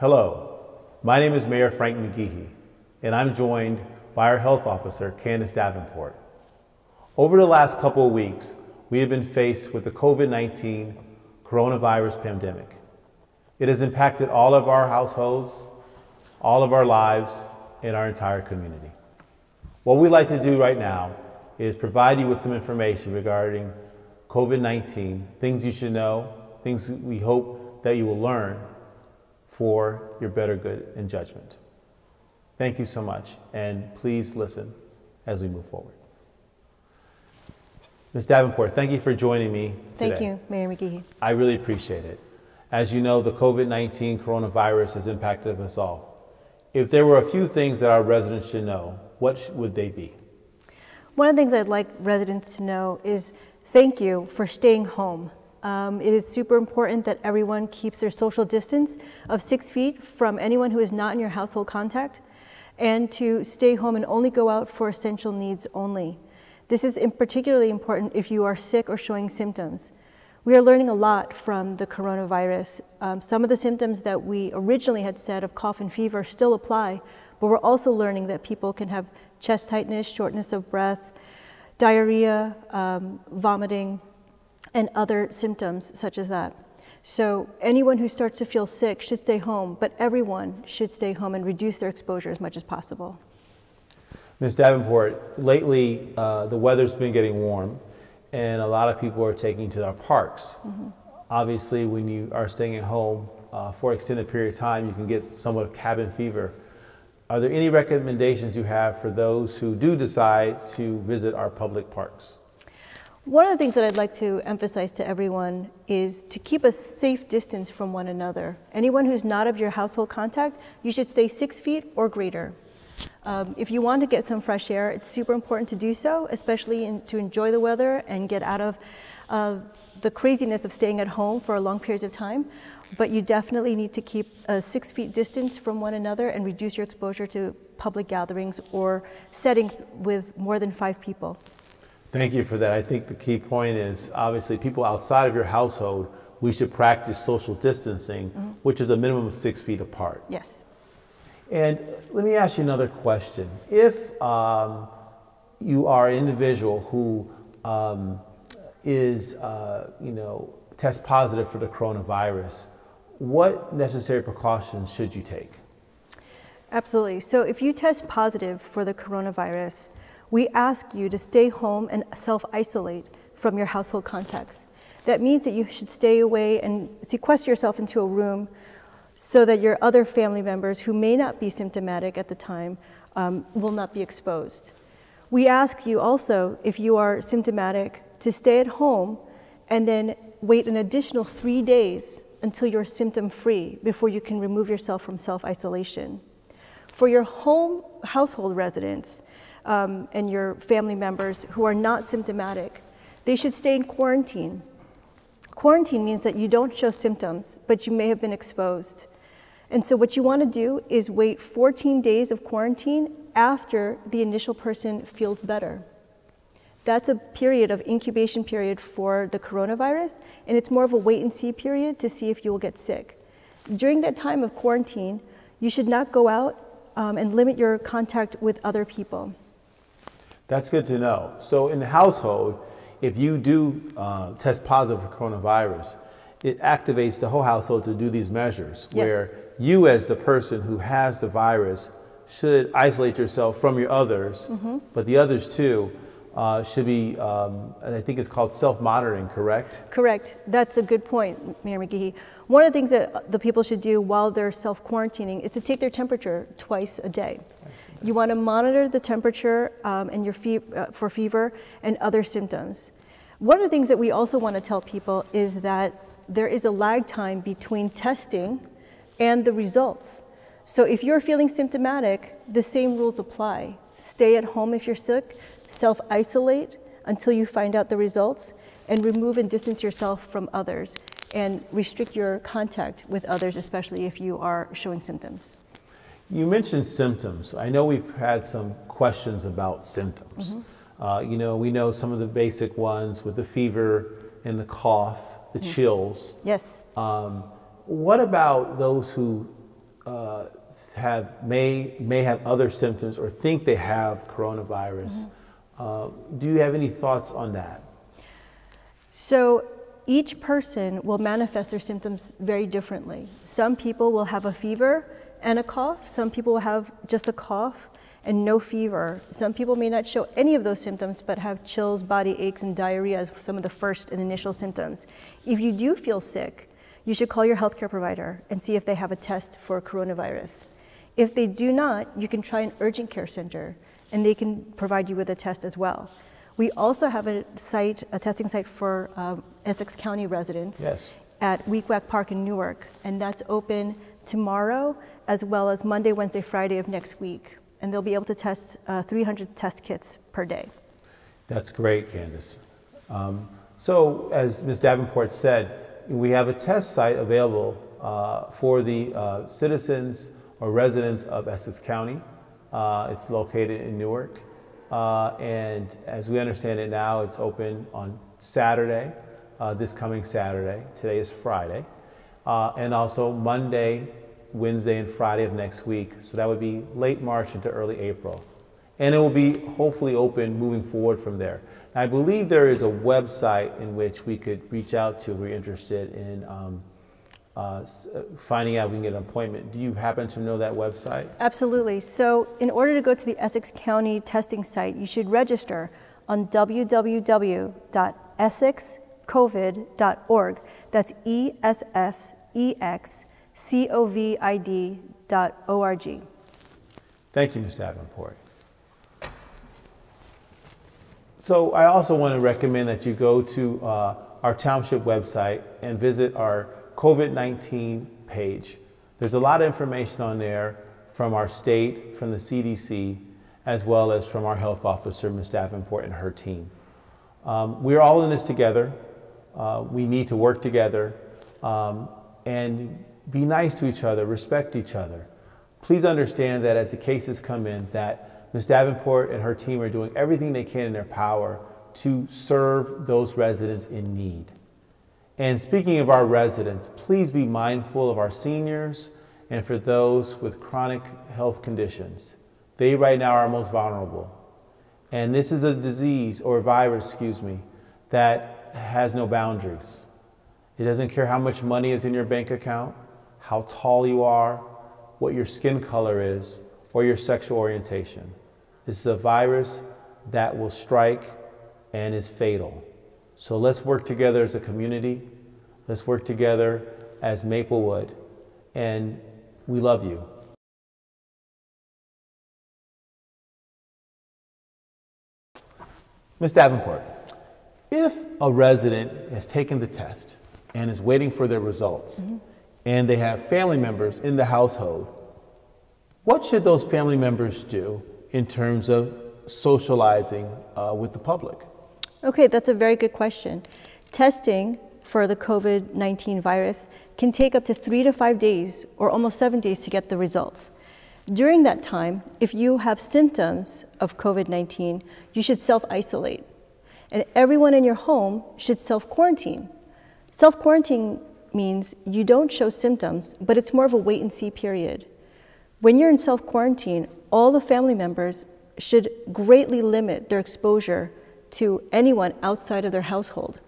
Hello, my name is Mayor Frank McGehee, and I'm joined by our health officer, Candace Davenport. Over the last couple of weeks, we have been faced with the COVID 19 coronavirus pandemic. It has impacted all of our households, all of our lives, and our entire community. What we'd like to do right now is provide you with some information regarding COVID 19, things you should know, things we hope that you will learn for your better good and judgment. Thank you so much, and please listen as we move forward. Ms. Davenport, thank you for joining me today. Thank you, Mayor McGehee. I really appreciate it. As you know, the COVID 19 coronavirus has impacted us all. If there were a few things that our residents should know, what would they be? One of the things I'd like residents to know is thank you for staying home. Um, it is super important that everyone keeps their social distance of six feet from anyone who is not in your household contact and to stay home and only go out for essential needs only. This is in particularly important if you are sick or showing symptoms. We are learning a lot from the coronavirus. Um, some of the symptoms that we originally had said of cough and fever still apply, but we're also learning that people can have chest tightness, shortness of breath, diarrhea, um, vomiting, and other symptoms such as that. So anyone who starts to feel sick should stay home, but everyone should stay home and reduce their exposure as much as possible. Ms. Davenport, lately uh, the weather's been getting warm, and a lot of people are taking to our parks. Obviously, when you are staying at home uh, for an extended period of time, you can get somewhat of cabin fever. Are there any recommendations you have for those who do decide to visit our public parks? One of the things that I'd like to emphasize to everyone is to keep a safe distance from one another. Anyone who's not of your household contact, you should stay six feet or greater. Um, if you want to get some fresh air, it's super important to do so, especially in, to enjoy the weather and get out of uh, the craziness of staying at home for a long periods of time. But you definitely need to keep a six feet distance from one another and reduce your exposure to public gatherings or settings with more than five people. Thank you for that. I think the key point is obviously people outside of your household, we should practice social distancing, which is a minimum of six feet apart. Yes. And let me ask you another question. If um, you are an individual who um, is, uh, you know, test positive for the coronavirus, what necessary precautions should you take? Absolutely. So if you test positive for the coronavirus, we ask you to stay home and self isolate from your household contacts. That means that you should stay away and sequester yourself into a room so that your other family members who may not be symptomatic at the time um, will not be exposed. We ask you also, if you are symptomatic, to stay at home and then wait an additional three days until you're symptom free before you can remove yourself from self isolation. For your home household residents um, and your family members who are not symptomatic, they should stay in quarantine. Quarantine means that you don't show symptoms, but you may have been exposed. And so, what you want to do is wait 14 days of quarantine after the initial person feels better. That's a period of incubation period for the coronavirus, and it's more of a wait and see period to see if you will get sick. During that time of quarantine, you should not go out um, and limit your contact with other people. That's good to know. So, in the household, if you do uh, test positive for coronavirus, it activates the whole household to do these measures Yes. where you, as the person who has the virus, should isolate yourself from your others, but the others too uh, should be, um, I think it's called self monitoring, correct? Correct. That's a good point, Mayor McGehee. One of the things that the people should do while they're self quarantining is to take their temperature twice a day. You want to monitor the temperature um, and your fe- uh, for fever and other symptoms. One of the things that we also want to tell people is that there is a lag time between testing and the results. So if you're feeling symptomatic, the same rules apply. Stay at home if you're sick, self isolate until you find out the results, and remove and distance yourself from others and restrict your contact with others, especially if you are showing symptoms. You mentioned symptoms. I know we've had some questions about symptoms. Uh, you know, we know some of the basic ones with the fever and the cough, the chills. Yes. Um, what about those who uh, have may may have other symptoms or think they have coronavirus. Uh, do you have any thoughts on that? So each person will manifest their symptoms very differently. Some people will have a fever and a cough. Some people will have just a cough and no fever. Some people may not show any of those symptoms but have chills, body aches, and diarrhea as some of the first and initial symptoms. If you do feel sick, you should call your healthcare provider and see if they have a test for coronavirus. If they do not, you can try an urgent care center and they can provide you with a test as well. We also have a site, a testing site for um, Essex County residents Yes. at Weequahic Park in Newark, and that's open tomorrow as well as Monday, Wednesday, Friday of next week. And they'll be able to test uh, 300 test kits per day. That's great, Candace. Um, so, as Ms. Davenport said, we have a test site available uh, for the uh, citizens or residents of Essex County. Uh, it's located in Newark. Uh, and as we understand it now, it's open on Saturday, uh, this coming Saturday. Today is Friday. Uh, and also Monday, Wednesday, and Friday of next week. So that would be late March into early April. And it will be hopefully open moving forward from there. I believe there is a website in which we could reach out to if we're interested in um, uh, uh, finding out if we can get an appointment. Do you happen to know that website? Absolutely. So, in order to go to the Essex County testing site, you should register on www.essexcovid.org. That's E S S E X C O V I D dot O R G. Thank you, Ms. Davenport. So I also want to recommend that you go to uh, our township website and visit our COVID-19 page. There's a lot of information on there from our state, from the CDC, as well as from our health officer, Ms. Davenport, and her team. Um, we're all in this together. Uh, we need to work together um, and be nice to each other, respect each other. Please understand that as the cases come in, that Ms. Davenport and her team are doing everything they can in their power to serve those residents in need. And speaking of our residents, please be mindful of our seniors and for those with chronic health conditions. They right now are most vulnerable. And this is a disease or a virus, excuse me, that has no boundaries. It doesn't care how much money is in your bank account, how tall you are, what your skin color is, or your sexual orientation. This is a virus that will strike and is fatal. So let's work together as a community. Let's work together as Maplewood. And we love you. Ms. Davenport, if a resident has taken the test and is waiting for their results, and they have family members in the household, what should those family members do in terms of socializing uh, with the public? Okay, that's a very good question. Testing for the COVID 19 virus can take up to three to five days or almost seven days to get the results. During that time, if you have symptoms of COVID 19, you should self isolate. And everyone in your home should self quarantine. Self quarantine means you don't show symptoms, but it's more of a wait and see period. When you're in self quarantine, all the family members should greatly limit their exposure to anyone outside of their household.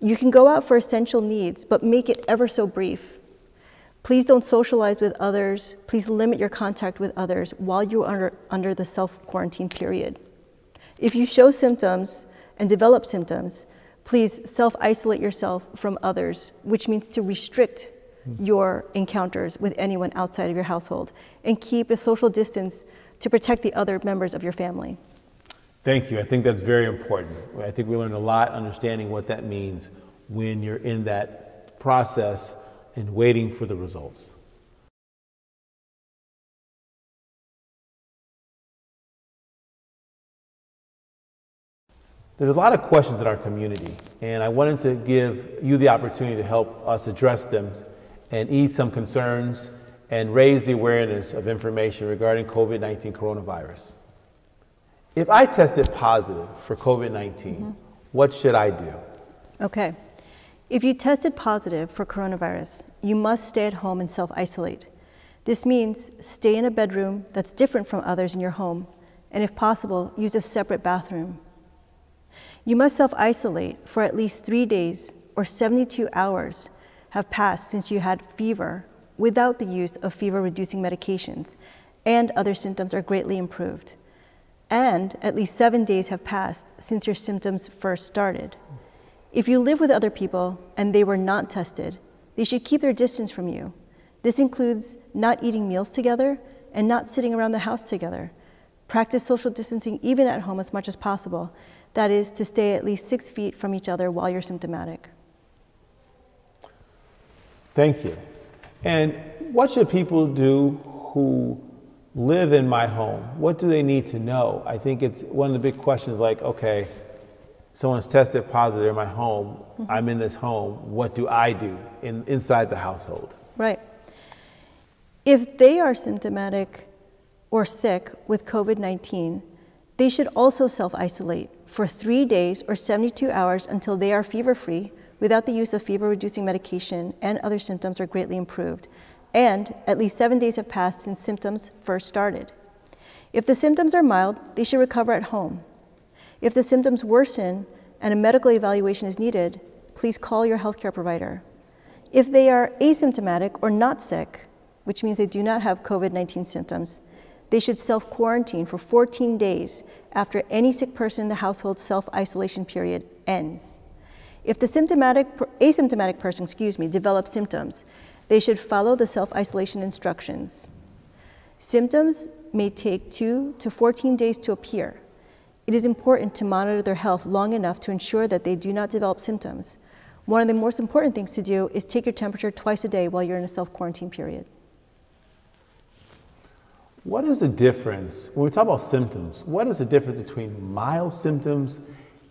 You can go out for essential needs, but make it ever so brief. Please don't socialize with others. Please limit your contact with others while you're under, under the self quarantine period. If you show symptoms and develop symptoms, please self isolate yourself from others, which means to restrict hmm. your encounters with anyone outside of your household and keep a social distance to protect the other members of your family. Thank you. I think that's very important. I think we learned a lot understanding what that means when you're in that process and waiting for the results. There's a lot of questions in our community, and I wanted to give you the opportunity to help us address them and ease some concerns and raise the awareness of information regarding COVID 19 coronavirus. If I tested positive for COVID 19, mm-hmm. what should I do? Okay. If you tested positive for coronavirus, you must stay at home and self isolate. This means stay in a bedroom that's different from others in your home, and if possible, use a separate bathroom. You must self isolate for at least three days or 72 hours have passed since you had fever without the use of fever reducing medications and other symptoms are greatly improved. And at least seven days have passed since your symptoms first started. If you live with other people and they were not tested, they should keep their distance from you. This includes not eating meals together and not sitting around the house together. Practice social distancing even at home as much as possible. That is, to stay at least six feet from each other while you're symptomatic. Thank you. And what should people do who live in my home? What do they need to know? I think it's one of the big questions like, okay, someone's tested positive in my home, mm-hmm. I'm in this home, what do I do in, inside the household? Right. If they are symptomatic or sick with COVID 19, they should also self isolate for three days or 72 hours until they are fever free without the use of fever reducing medication and other symptoms are greatly improved and at least seven days have passed since symptoms first started. If the symptoms are mild, they should recover at home. If the symptoms worsen and a medical evaluation is needed, please call your healthcare provider. If they are asymptomatic or not sick, which means they do not have COVID 19 symptoms, they should self quarantine for 14 days after any sick person in the household's self isolation period ends. If the symptomatic, asymptomatic person, excuse me, develops symptoms, they should follow the self isolation instructions. Symptoms may take 2 to 14 days to appear. It is important to monitor their health long enough to ensure that they do not develop symptoms. One of the most important things to do is take your temperature twice a day while you're in a self quarantine period. What is the difference, when we talk about symptoms, what is the difference between mild symptoms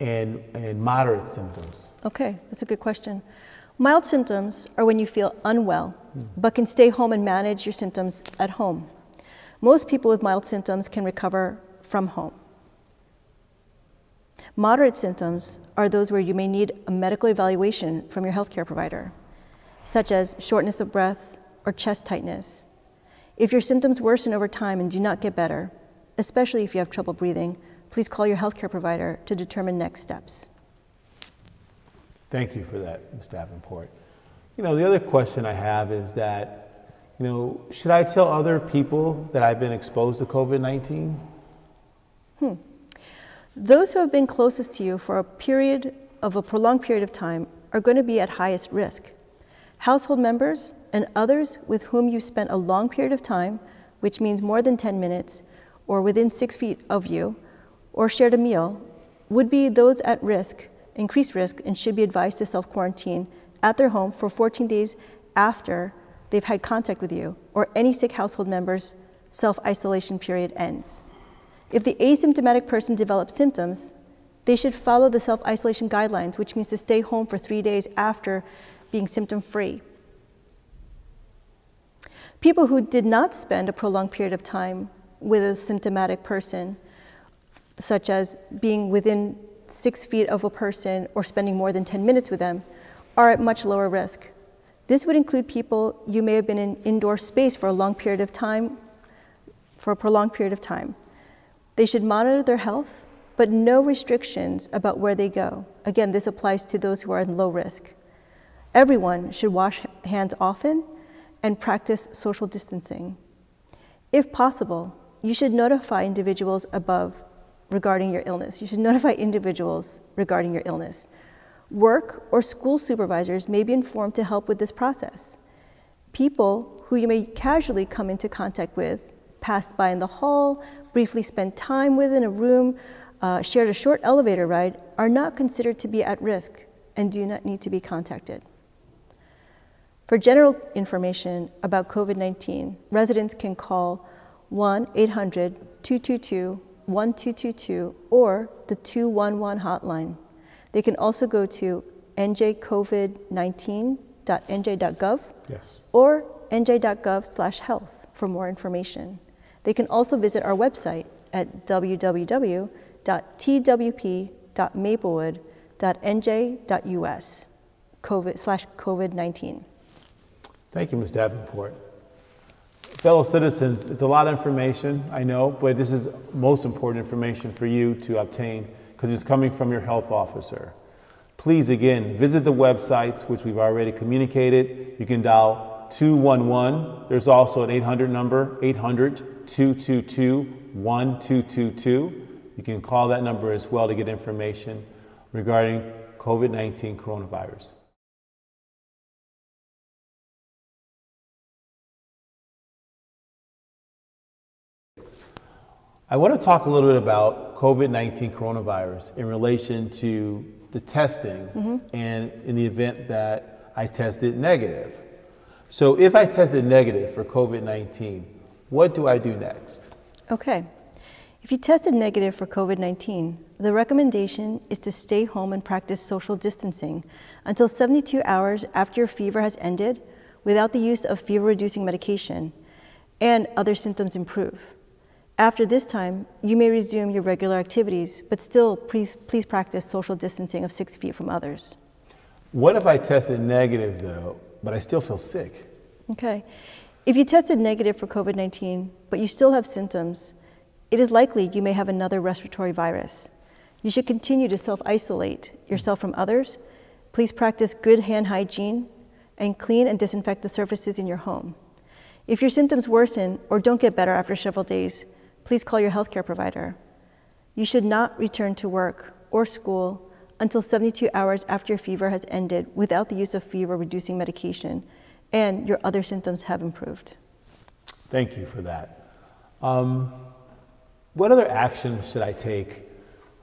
and, and moderate symptoms? Okay, that's a good question. Mild symptoms are when you feel unwell, but can stay home and manage your symptoms at home. Most people with mild symptoms can recover from home. Moderate symptoms are those where you may need a medical evaluation from your healthcare provider, such as shortness of breath or chest tightness. If your symptoms worsen over time and do not get better, especially if you have trouble breathing, please call your healthcare provider to determine next steps. Thank you for that, Ms. Davenport. You know, the other question I have is that, you know, should I tell other people that I've been exposed to COVID 19? Hmm. Those who have been closest to you for a period of a prolonged period of time are going to be at highest risk. Household members and others with whom you spent a long period of time, which means more than 10 minutes, or within six feet of you, or shared a meal, would be those at risk increased risk and should be advised to self quarantine at their home for 14 days after they've had contact with you or any sick household member's self isolation period ends. If the asymptomatic person develops symptoms, they should follow the self isolation guidelines, which means to stay home for three days after being symptom free. People who did not spend a prolonged period of time with a symptomatic person, such as being within six feet of a person or spending more than 10 minutes with them are at much lower risk. This would include people you may have been in indoor space for a long period of time, for a prolonged period of time. They should monitor their health, but no restrictions about where they go. Again, this applies to those who are in low risk. Everyone should wash hands often and practice social distancing. If possible, you should notify individuals above regarding your illness. You should notify individuals regarding your illness. Work or school supervisors may be informed to help with this process. People who you may casually come into contact with, passed by in the hall, briefly spent time with in a room, uh, shared a short elevator ride, are not considered to be at risk and do not need to be contacted. For general information about COVID 19, residents can call 1 800 222 1222 or the 211 hotline. They can also go to njcovid19.nj.gov yes. or nj.gov slash health for more information. They can also visit our website at www.twp.maplewood.nj.us COVID slash COVID-19. Thank you, Ms. Davenport. Fellow citizens, it's a lot of information, I know, but this is most important information for you to obtain because it's coming from your health officer. Please, again, visit the websites, which we've already communicated. You can dial 211. There's also an 800 number, 800 222 1222. You can call that number as well to get information regarding COVID 19 coronavirus. I want to talk a little bit about COVID 19 coronavirus in relation to the testing mm-hmm. and in the event that I tested negative. So, if I tested negative for COVID 19, what do I do next? Okay. If you tested negative for COVID 19, the recommendation is to stay home and practice social distancing until 72 hours after your fever has ended without the use of fever reducing medication and other symptoms improve. After this time, you may resume your regular activities, but still please, please practice social distancing of six feet from others. What if I tested negative though, but I still feel sick? Okay. If you tested negative for COVID 19, but you still have symptoms, it is likely you may have another respiratory virus. You should continue to self isolate yourself from others. Please practice good hand hygiene and clean and disinfect the surfaces in your home. If your symptoms worsen or don't get better after several days, please call your healthcare provider. You should not return to work or school until 72 hours after your fever has ended without the use of fever reducing medication and your other symptoms have improved. Thank you for that. Um, what other actions should I take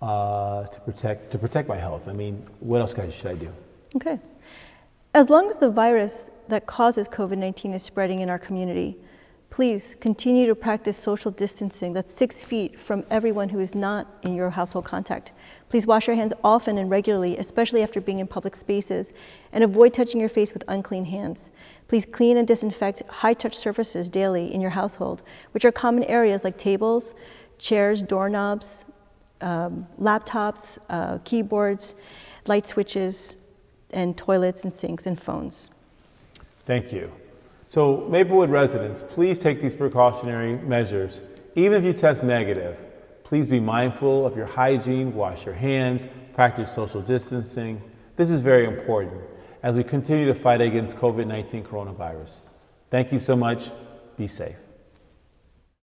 uh, to, protect, to protect my health? I mean, what else should I do? Okay. As long as the virus that causes COVID 19 is spreading in our community, Please continue to practice social distancing. That's six feet from everyone who is not in your household contact. Please wash your hands often and regularly, especially after being in public spaces, and avoid touching your face with unclean hands. Please clean and disinfect high touch surfaces daily in your household, which are common areas like tables, chairs, doorknobs, um, laptops, uh, keyboards, light switches, and toilets and sinks and phones. Thank you. So, Maplewood residents, please take these precautionary measures. Even if you test negative, please be mindful of your hygiene, wash your hands, practice social distancing. This is very important as we continue to fight against COVID 19 coronavirus. Thank you so much. Be safe.